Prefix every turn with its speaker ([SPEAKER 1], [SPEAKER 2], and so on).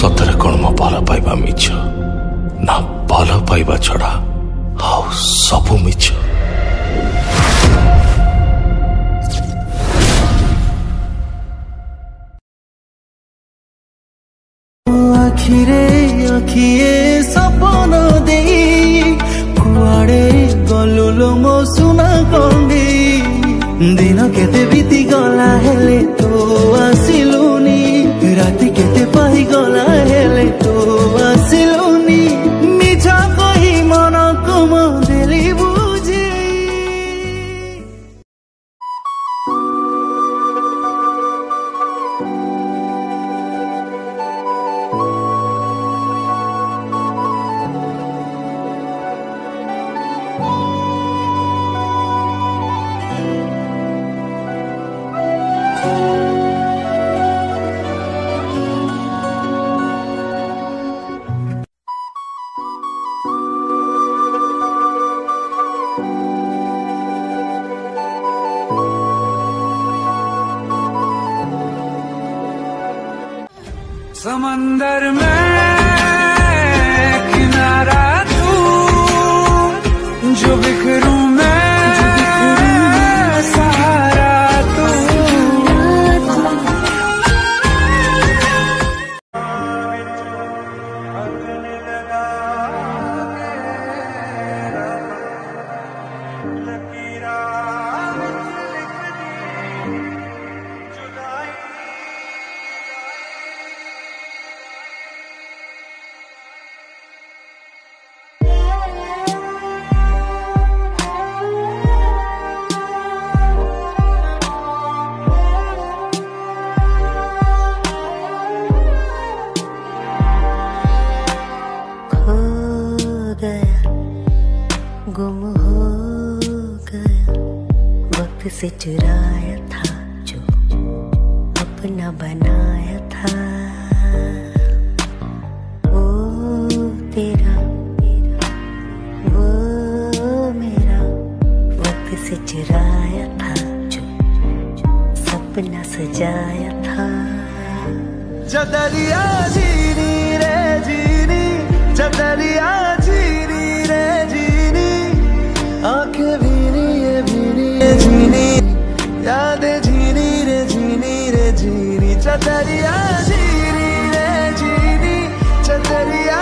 [SPEAKER 1] ସତରେ କଣ ମୋ ଭଲ ପାଇବା ମିଛ? ନା ଭଲ ପାଇବା ଛଡା ଆଉ ସବୁ ମିଛ।
[SPEAKER 2] ଆଖିରେ ଆଖିଏ Que te viti con la helita, así lo uní.
[SPEAKER 3] समंदर में
[SPEAKER 4] वक्त से चुराया था जो अपना बनाया था। वो तेरा, वो मेरा वक्त से चुराया था जो सपना सजाया था।
[SPEAKER 2] चदरिया जीनी रे जीनी चदरिया जीनी रे जीनी, आँखें भीनी चदरिया जीरी रे जीनी चदरिया